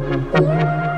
मेरा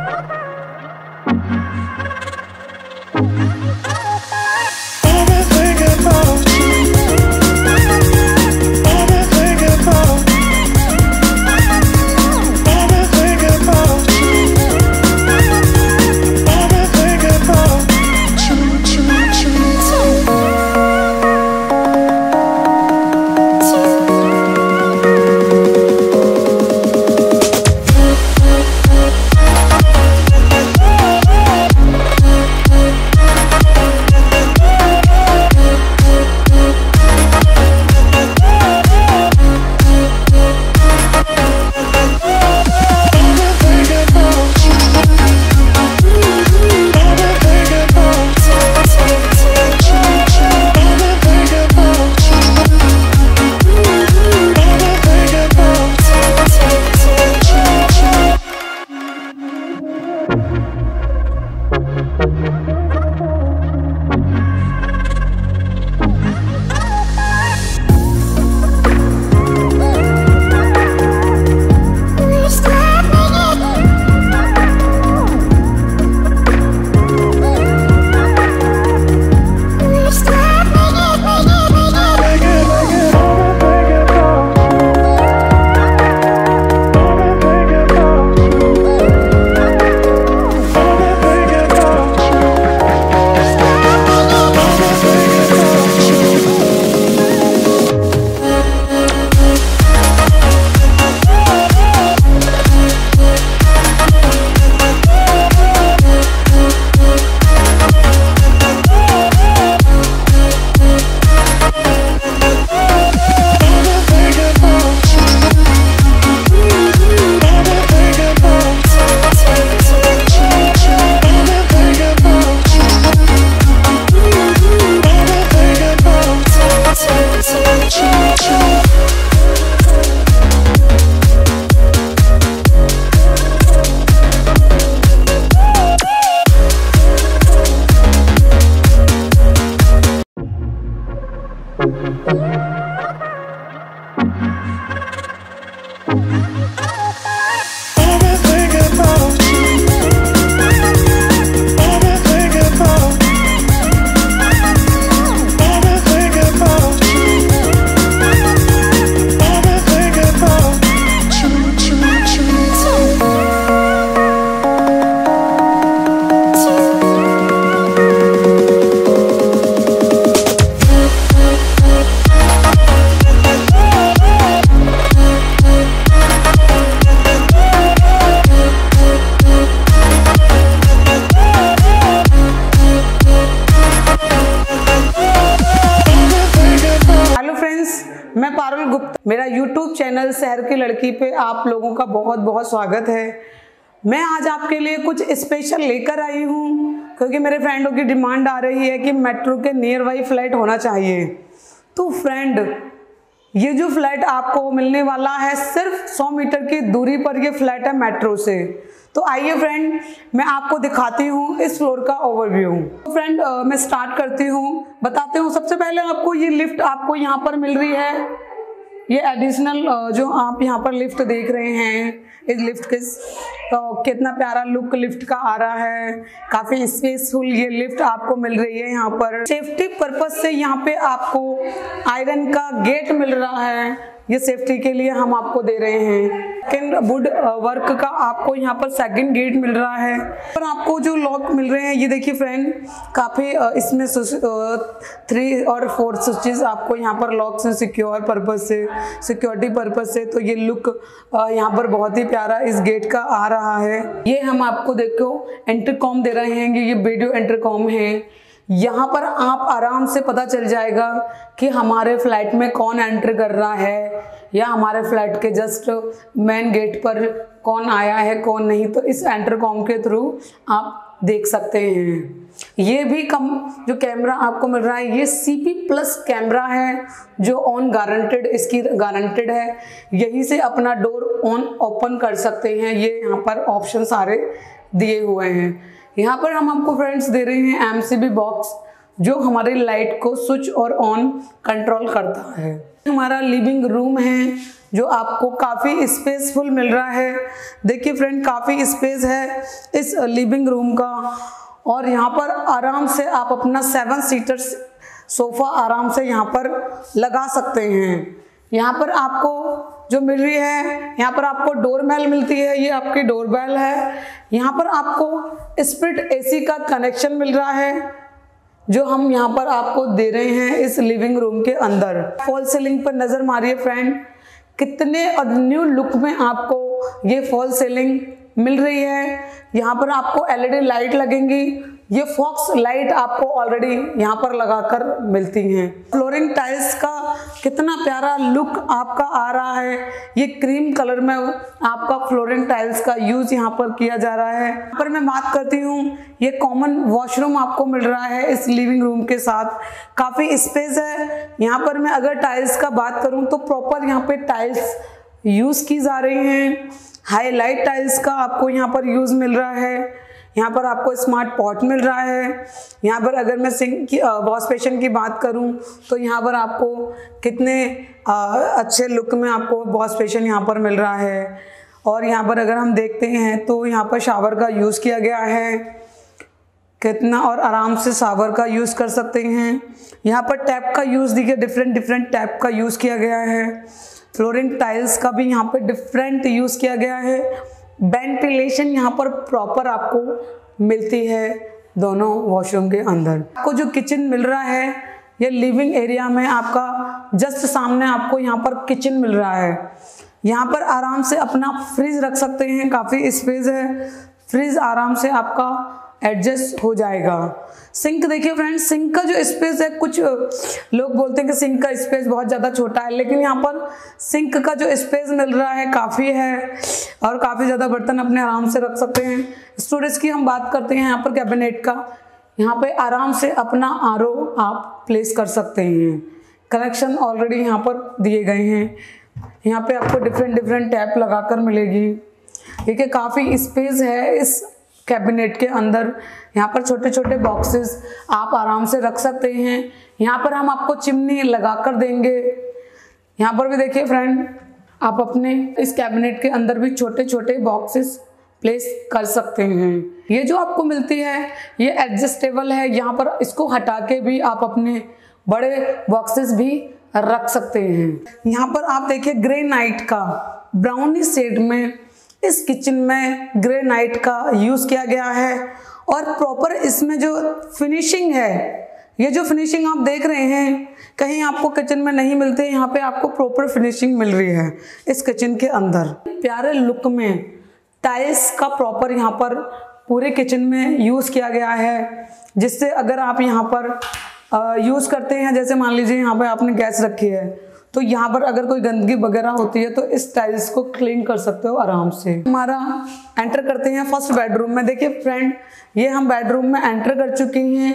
YouTube channel शहर की लड़की पे आप लोगों का बहुत बहुत स्वागत है। मैं आज आपके लिए कुछ स्पेशल लेकर आई हूँ, क्योंकि मेरे फ्रेंडों की डिमांड आ रही है कि मेट्रो के नियर बाई फ्लैट होना चाहिए। तो फ्रेंड ये जो फ्लैट आपको मिलने वाला है, सिर्फ़ 100 मीटर की दूरी पर ये फ्लैट है मेट्रो से। तो आइए फ्रेंड मैं आपको दिखाती हूँ इस फ्लोर का ओवरव्यू तो फ्रेंड मैं स्टार्ट करती हूँ। बताती हूँ, सबसे पहले आपको ये लिफ्ट आपको यहाँ पर मिल रही है। ये एडिशनल जो आप यहाँ पर लिफ्ट देख रहे हैं, इस लिफ्ट के तो कितना प्यारा लुक लिफ्ट का आ रहा है। काफ़ी स्पेसफुल ये लिफ्ट आपको मिल रही है यहाँ पर। सेफ्टी पर्पज से यहाँ पे आपको आयरन का गेट मिल रहा है। ये सेफ्टी के लिए हम आपको दे रहे हैं। सेकेंड वुड वर्क का आपको यहाँ पर सेकंड गेट मिल रहा है। और आपको जो लॉक मिल रहे हैं, ये देखिए फ्रेंड काफ़ी इसमें थ्री और फोर स्विचेस आपको यहाँ पर लॉक से सिक्योर पर्पज से सिक्योरिटी पर्पज से। तो ये लुक यहाँ पर बहुत ही प्यारा इस गेट का आ रहा है। ये हम आपको देखो एंटरकॉम दे रहे हैं, ये वीडियो एंटरकॉम है। यहाँ पर आप आराम से पता चल जाएगा कि हमारे फ्लैट में कौन एंटर कर रहा है। या हमारे फ्लैट के जस्ट मेन गेट पर कौन आया है, कौन नहीं तो इस एंटरकॉम के थ्रू आप देख सकते हैं। ये भी कम, जो कैमरा आपको मिल रहा है, ये सी पी प्लस कैमरा है, जो ऑन गारंटेड इसकी गारंटेड है। यहीं से अपना डोर ऑन ओपन कर सकते हैं। ये यहाँ पर ऑप्शन सारे दिए हुए हैं। यहाँ पर हम आपको फ्रेंड्स दे रहे हैं एमसीबी बॉक्स जो हमारे लाइट को स्विच और ऑन कंट्रोल करता है। हमारा लिविंग रूम है, जो आपको काफ़ी स्पेसफुल मिल रहा है। देखिए फ्रेंड, काफ़ी स्पेस है इस लिविंग रूम का। और यहाँ पर आराम से आप अपना सेवन सीटर सोफ़ा आराम से यहाँ पर लगा सकते हैं। यहाँ पर आपको जो मिल रही है, यहाँ पर आपको डोर बेल मिलती है, ये आपकी डोर बेल है। यहाँ पर आपको स्प्रिट एसी का कनेक्शन मिल रहा है। जो हम यहाँ पर आपको दे रहे हैं इस लिविंग रूम के अंदर। फॉल सीलिंग पर नज़र मारिए फ्रेंड कितने न्यू लुक में आपको ये फॉल सीलिंग मिल रही है। यहाँ पर आपको एलईडी लाइट लगेंगी। ये फॉक्स लाइट आपको ऑलरेडी यहाँ पर लगाकर मिलती हैं। फ्लोरिंग टाइल्स का कितना प्यारा लुक आपका आ रहा है। ये क्रीम कलर में आपका फ्लोरिंग टाइल्स का यूज़ यहाँ पर किया जा रहा है। यहाँ पर मैं बात करती हूँ, ये कॉमन वॉशरूम आपको मिल रहा है इस लिविंग रूम के साथ। काफ़ी स्पेस है। यहाँ पर मैं अगर टाइल्स का बात करूँ तो प्रॉपर यहाँ पे टाइल्स यूज़ की जा रही हैं। हाईलाइट टाइल्स का आपको यहाँ पर यूज़ मिल रहा है। यहाँ पर आपको स्मार्ट पॉट मिल रहा है। यहाँ पर अगर मैं सिंक की वॉश बेसिन की बात करूँ तो यहाँ पर आपको कितने आ, अच्छे लुक में आपको वॉश बेसिन यहाँ पर मिल रहा है। और यहाँ पर अगर हम देखते हैं तो यहाँ पर शावर का यूज़ किया गया है। कितना और आराम से शावर का यूज़ कर सकते हैं। यहाँ पर टैप का यूज़ देखिए डिफरेंट डिफरेंट टैप का यूज़ किया गया है। फ्लोरिंग टाइल्स का भी यहाँ पर डिफरेंट यूज़ किया गया है। वेंटिलेशन यहाँ पर प्रॉपर आपको मिलती है दोनों वॉशरूम के अंदर। आपको जो किचन मिल रहा है, ये लिविंग एरिया में आपका जस्ट सामने आपको यहाँ पर किचन मिल रहा है। यहाँ पर आराम से अपना फ्रिज रख सकते हैं, काफ़ी स्पेस है। फ्रिज आराम से आपका एडजस्ट हो जाएगा। सिंक देखिए फ्रेंड्स सिंक का जो स्पेस है, कुछ लोग बोलते हैं कि सिंक का स्पेस बहुत ज़्यादा छोटा है, लेकिन यहाँ पर सिंक का जो स्पेस मिल रहा है काफ़ी है और काफ़ी ज़्यादा बर्तन अपने आराम से रख सकते हैं। स्टोरेज की हम बात करते हैं यहाँ पर कैबिनेट का। यहाँ पे आराम से अपना आरओ आप प्लेस कर सकते हैं। कनेक्शन ऑलरेडी यहाँ पर दिए गए हैं। यहाँ पे आपको डिफरेंट डिफरेंट टैप लगाकर मिलेगी। है काफ़ी स्पेस है इस कैबिनेट के अंदर। यहाँ पर छोटे छोटे बॉक्सेस आप आराम से रख सकते हैं। यहाँ पर हम आपको चिमनी लगा कर देंगे। यहाँ पर भी देखिए फ्रेंड आप अपने इस कैबिनेट के अंदर भी छोटे छोटे बॉक्सेस प्लेस कर सकते हैं। ये जो आपको मिलती है, ये एडजस्टेबल है। यहाँ पर इसको हटा के भी आप अपने बड़े बॉक्सेस भी रख सकते हैं। यहाँ पर आप देखिए ग्रे नाइट का ब्राउनी शेड में इस किचन में ग्रेनाइट का यूज़ किया गया है और प्रॉपर इसमें जो फिनिशिंग है, ये जो फिनिशिंग आप देख रहे हैं, कहीं आपको किचन में नहीं मिलते, यहाँ पे आपको प्रॉपर फिनिशिंग मिल रही है इस किचन के अंदर। प्यारे लुक में टाइल्स का प्रॉपर यहाँ पर पूरे किचन में यूज़ किया गया है, जिससे अगर आप यहाँ पर यूज़ करते हैं, जैसे मान लीजिए यहाँ पर आपने गैस रखी है तो यहाँ पर अगर कोई गंदगी वगैरह होती है तो इस टाइल्स को क्लीन कर सकते हो आराम से। हमारा एंटर करते हैं फ़र्स्ट बेडरूम में। देखिए फ्रेंड ये हम बेडरूम में एंटर कर चुके हैं।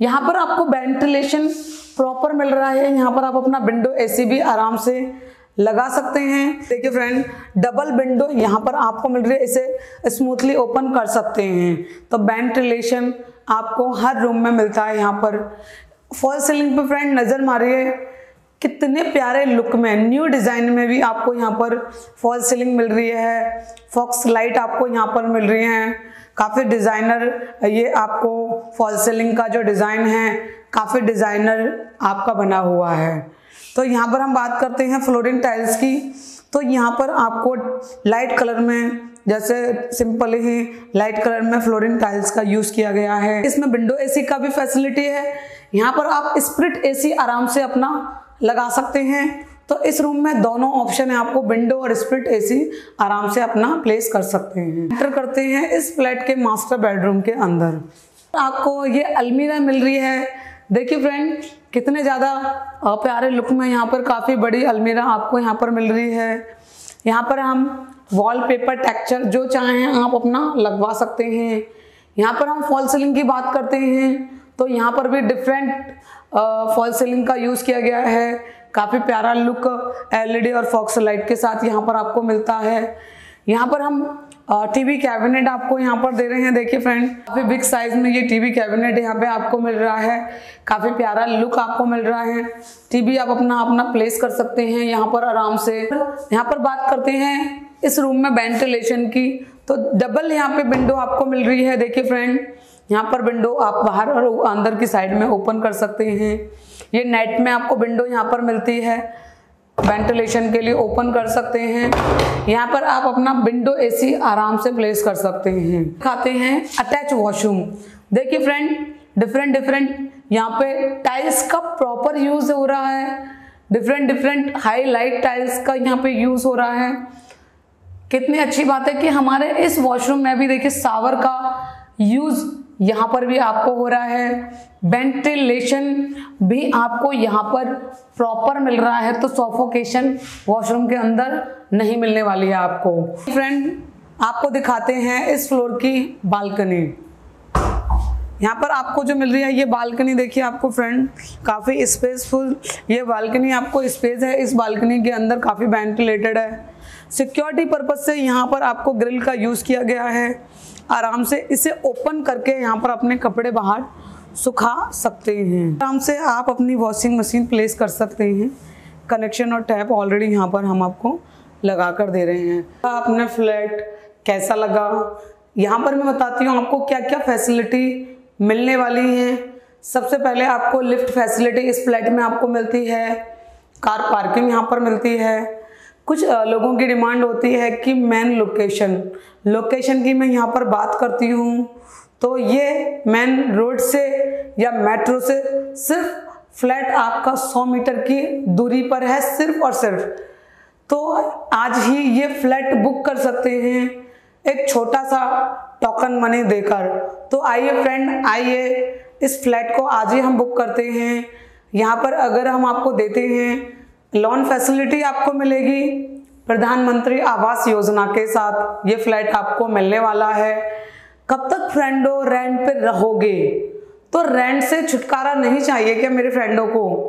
यहाँ पर आपको वेंटिलेशन प्रॉपर मिल रहा है। यहाँ पर आप अपना विंडो एसी भी आराम से लगा सकते हैं। देखिए फ्रेंड डबल विंडो यहाँ पर आपको मिल रही है। इसे स्मूथली ओपन कर सकते हैं। तो वेंटिलेशन आपको हर रूम में मिलता है यहाँ पर। फॉल सीलिंग पे फ्रेंड नज़र मारिए। कितने प्यारे लुक में न्यू डिज़ाइन में भी आपको यहाँ पर फॉल सीलिंग मिल रही है फॉक्स लाइट आपको यहाँ पर मिल रही हैं। काफ़ी डिज़ाइनर ये आपको फॉल सीलिंग का जो डिज़ाइन है, काफ़ी डिज़ाइनर आपका बना हुआ है। तो यहाँ पर हम बात करते हैं फ्लोरिंग टाइल्स की। तो यहाँ पर आपको लाइट कलर में, जैसे सिंपल ही लाइट कलर में फ्लोरिंग टाइल्स का यूज़ किया गया है। इसमें विंडो एसी का भी फैसिलिटी है। यहाँ पर आप स्प्रिट एसी आराम से अपना लगा सकते हैं। तो इस रूम में दोनों ऑप्शन है, आपको विंडो और स्प्लिट एसी आराम से अपना प्लेस कर सकते हैं। एंटर करते हैं इस फ्लैट के मास्टर बेडरूम के अंदर। आपको ये अलमीरा मिल रही है। देखिए फ्रेंड, कितने ज़्यादा प्यारे लुक में यहाँ पर काफ़ी बड़ी अलमीरा आपको यहाँ पर मिल रही है। यहाँ पर हम वॉलपेपर टेक्चर जो चाहें आप अपना लगवा सकते हैं। यहाँ पर हम फॉल सीलिंग की बात करते हैं। तो यहाँ पर भी डिफरेंट फॉल सीलिंग का यूज़ किया गया है। काफ़ी प्यारा लुक एलईडी और फॉक्स लाइट के साथ यहाँ पर आपको मिलता है। यहाँ पर हम टीवी कैबिनेट आपको यहाँ पर दे रहे हैं, देखिए फ्रेंड काफ़ी बिग साइज़ में ये टीवी कैबिनेट यहाँ पे आपको मिल रहा है। काफ़ी प्यारा लुक आपको मिल रहा है। टीवी आप अपना अपना प्लेस कर सकते हैं यहाँ पर आराम से। यहाँ पर बात करते हैं इस रूम में वेंटिलेशन की। तो डबल यहाँ पे विंडो आपको मिल रही है, देखिए फ्रेंड यहाँ पर विंडो आप बाहर और अंदर की साइड में ओपन कर सकते हैं। ये नेट में आपको विंडो यहाँ पर मिलती है। वेंटिलेशन के लिए ओपन कर सकते हैं। यहाँ पर आप अपना विंडो एसी आराम से प्लेस कर सकते हैं। खाते हैं अटैच वॉशरूम। देखिए फ्रेंड, डिफरेंट डिफरेंट यहाँ पे टाइल्स का प्रॉपर यूज़ हो रहा है। Different different highlight tiles का यहाँ पे यूज़ हो रहा है। कितनी अच्छी बात है कि हमारे इस वॉशरूम में भी देखिए सावर का यूज़ यहाँ पर भी आपको हो रहा है। वेंटिलेशन भी आपको यहाँ पर प्रॉपर मिल रहा है तो सोफोकेशन वॉशरूम के अंदर नहीं मिलने वाली है आपको। फ्रेंड आपको दिखाते हैं इस फ्लोर की बालकनी यहाँ पर आपको जो मिल रही है, ये बालकनी देखिए आपको फ्रेंड काफ़ी स्पेसफुल ये बालकनी आपको स्पेस है, इस बालकनी के अंदर काफ़ी वेंटिलेटेड है। सिक्योरिटी पर्पज से यहाँ पर आपको ग्रिल का यूज़ किया गया है। आराम से इसे ओपन करके यहाँ पर अपने कपड़े बाहर सुखा सकते हैं। आराम से आप अपनी वॉशिंग मशीन प्लेस कर सकते हैं। कनेक्शन और टैप ऑलरेडी यहाँ पर हम आपको लगा कर दे रहे हैं। अपने फ्लैट कैसा लगा? यहाँ पर मैं बताती हूँ आपको क्या क्या फैसिलिटी मिलने वाली हैं। सबसे पहले आपको लिफ्ट फैसिलिटी इस फ्लैट में आपको मिलती है। कार पार्किंग यहाँ पर मिलती है। कुछ लोगों की डिमांड होती है कि मेन लोकेशन। लोकेशन की मैं यहाँ पर बात करती हूँ तो ये मेन रोड से या मेट्रो से सिर्फ़ फ्लैट आपका 100 मीटर की दूरी पर है, सिर्फ़ और सिर्फ़। तो आज ही ये फ्लैट बुक कर सकते हैं, एक छोटा सा टोकन मनी देकर। तो आइए फ्रेंड, आइए, इस फ्लैट को आज ही हम बुक करते हैं। यहाँ पर अगर हम आपको देते हैं लोन फैसिलिटी आपको मिलेगी। प्रधानमंत्री आवास योजना के साथ ये फ्लैट आपको मिलने वाला है। कब तक फ्रेंडो रेंट पे रहोगे? तो रेंट से छुटकारा नहीं चाहिए क्या मेरे फ्रेंडों को?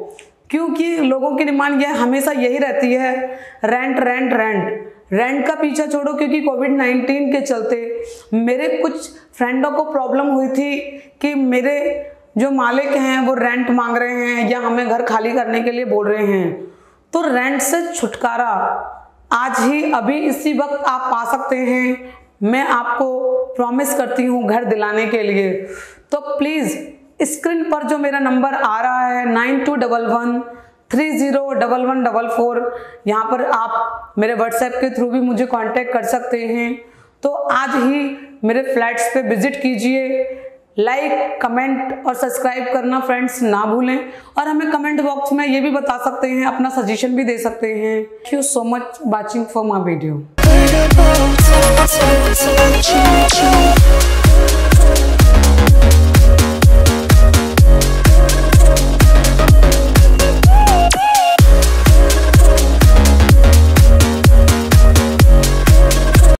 क्योंकि लोगों की डिमांड यह हमेशा यही रहती है। रेंट रेंट रेंट रेंट का पीछा छोड़ो क्योंकि कोविड 19 के चलते मेरे कुछ फ्रेंडों को प्रॉब्लम हुई थी कि मेरे जो मालिक हैं वो रेंट मांग रहे हैं या हमें घर खाली करने के लिए बोल रहे हैं। तो रेंट से छुटकारा। आज ही, अभी इसी वक्त आप पा सकते हैं। मैं आपको प्रॉमिस करती हूँ घर दिलाने के लिए। तो प्लीज़ स्क्रीन पर जो मेरा नंबर आ रहा है nine two double one three zero double one double four यहाँ पर आप मेरे व्हाट्सएप के थ्रू भी मुझे कांटेक्ट कर सकते हैं। तो आज ही मेरे फ्लैट्स पे विज़िट कीजिए। लाइक कमेंट और सब्सक्राइब करना फ्रेंड्स ना भूलें। और हमें कमेंट बॉक्स में ये भी बता सकते हैं, अपना सजेशन भी दे सकते हैं। Thank you so much watching for my video